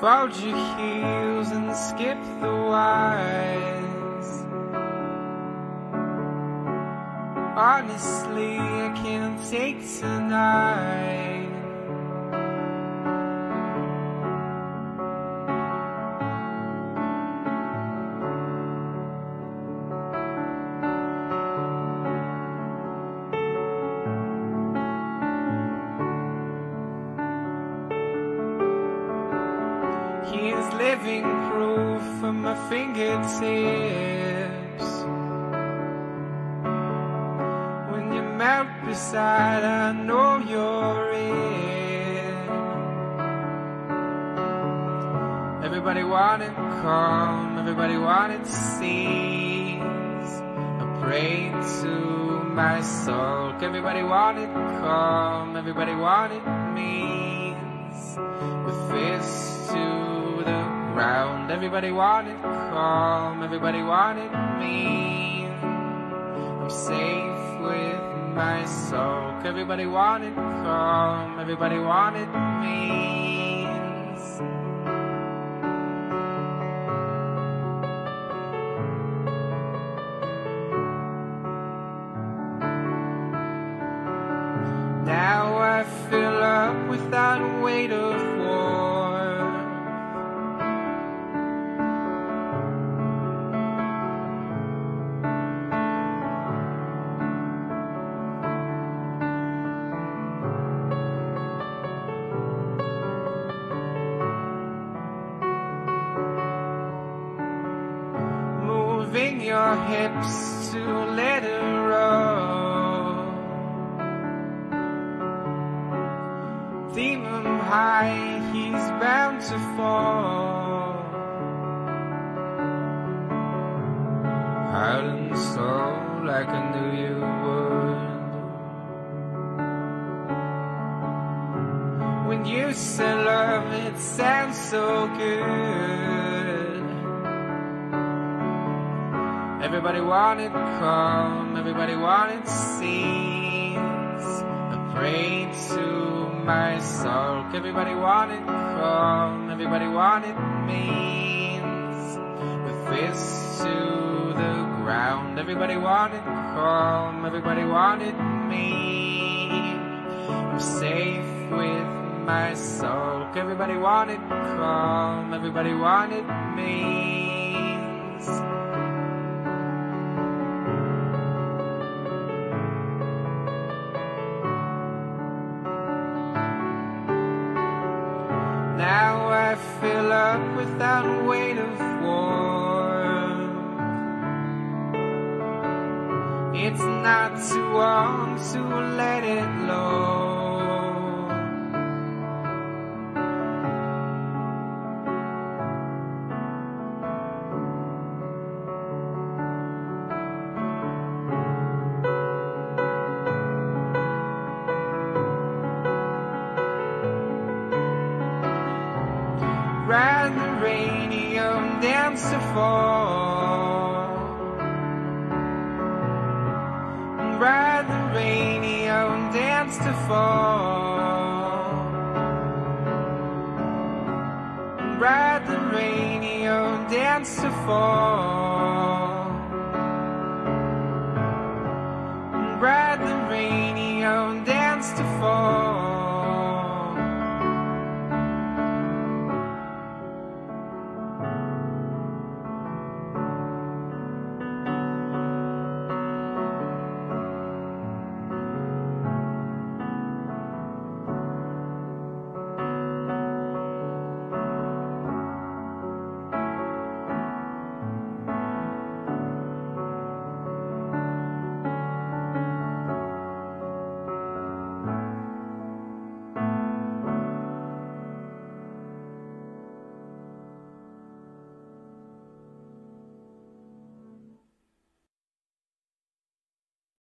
Fold your heels and skip the wires. Honestly, I can't take tonight. Living proof of my fingertips. When you melt beside, I know you're in. Everybody wanted calm, everybody wanted cease. I prayed to my soul. Everybody wanted calm, everybody wanted everybody wanted calm, everybody wanted me. I'm safe with my soul. Everybody wanted calm, everybody wanted means. Now I fill up without weight of Moving your hips to let it roll. Demon high, he's bound to fall. Heart and soul, like I knew you would. When you say love, it sounds so good. Everybody wanted calm, everybody wanted scenes. I prayed to my soul. Everybody wanted calm, everybody wanted means. With fists to the ground, everybody wanted calm, everybody wanted me. I'm safe with my soul. Everybody wanted calm, everybody wanted means. Now I fill up without weight of war. It's not too warm to let it low. Ride the radio dance to fall. Ride the radio dance to fall. Ride the radio dance to fall.